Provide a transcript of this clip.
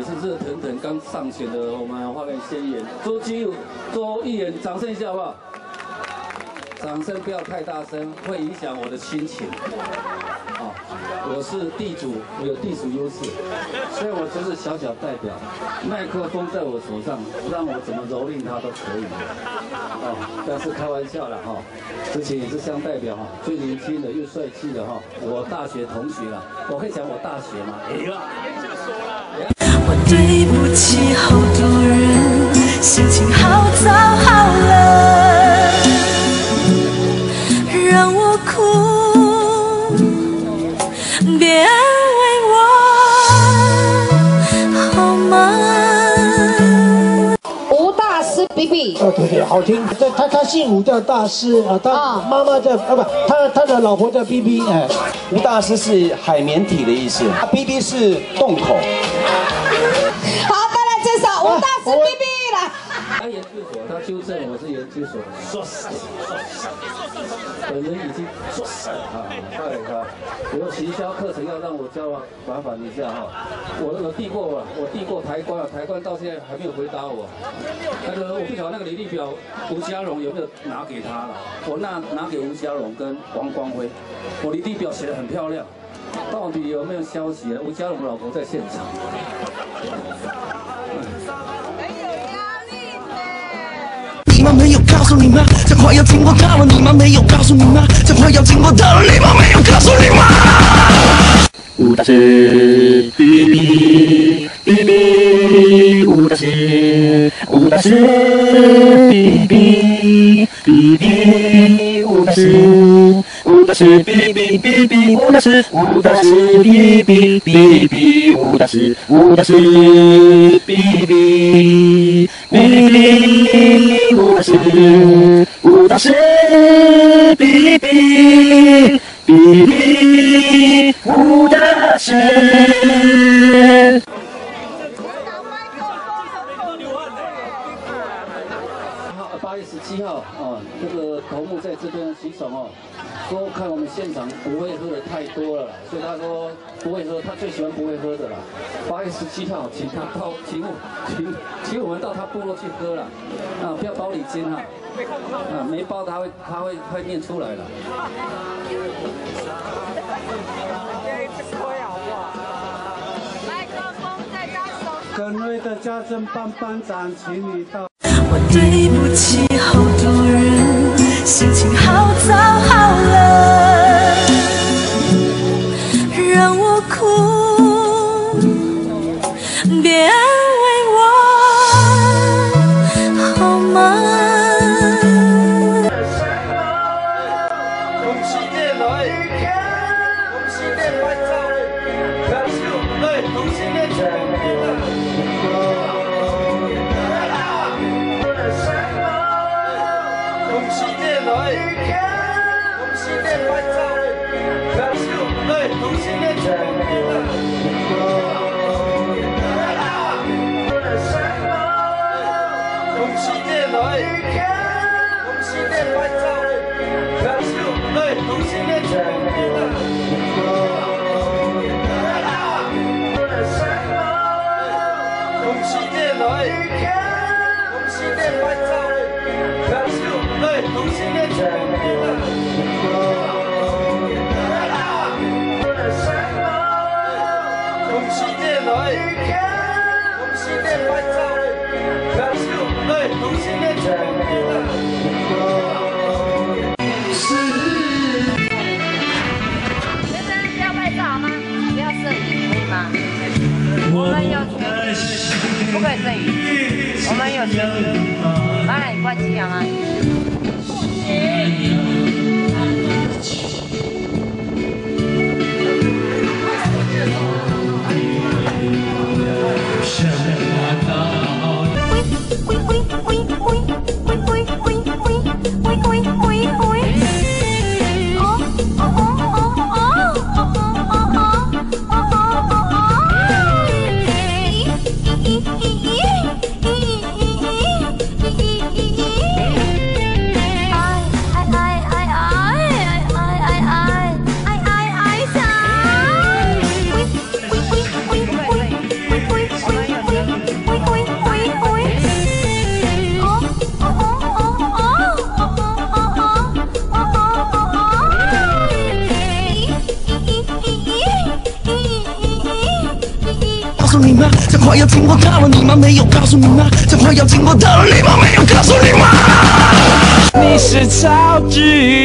也是热腾腾刚上选的我们花莲县议员周基友周议员，掌声一下好不好？掌声不要太大声，会影响我的心情。我是地主，我有地主优势，所以我就是小小代表。麦克风在我手上，让我怎么蹂躏他都可以。哦，但是开玩笑了哈，之前也是乡代表哈，最年轻的又帅气的哈，我大学同学了，我可以讲我大学吗？哎呀，我对不起好多人，心情好糟好冷。让我哭，别安慰我，好吗？吴大师，BB，哦，对对，好听。这他他姓吴，叫大师啊，他啊妈妈叫啊不，他他的老婆叫 B B，哎，吴大师是海绵体的意思，B B 是洞口。他研究所，他纠正我是研究所，说死说死，本人已经说死啊，快啊！我行销课程要让我教啊，麻烦一下哈。我我递过了，我递过台官了，台官到现在还没有回答我。那个我不晓得那个履历表吴家荣有没有拿给他了，我那拿给吴家荣跟王光辉，我履历表写的很漂亮，到底有没有消息呢？吴家荣老婆在现场。诉你妈？这快要经过到了你妈？没有告诉你吗？这快要经过到了你妈？没有告诉你吗？五大师，哔哔哔哔，五大师，五大师，哔哔哔哔，五大师。五大师，哔哔哔哔，五大师，五大师，哔哔哔哔，五大师，五大师，哔哩哔。比比舞大，大师，比比比比舞大师。八，八月十七号，啊，这个。头目在这边洗手哦，说看我们现场不会喝的太多了，所以他说不会喝，他最喜欢不会喝的了。八月十七号，请他到，请我，请请我们到他部落去喝了，啊，不要包礼金哈，啊，没包他会他会会念出来了。耿瑞的家政班班长，请你到。我对不起好多人，心情好糟好累。来，同心店拍照，来，对，同心店，同心店来，同心店来，同心店拍照，来，对，同心店，同心店。家人伴侣幸福诉你妈？这快要经过到了，你妈没有告诉你吗？这快要经过到了，你妈没有告诉你吗？你是超级。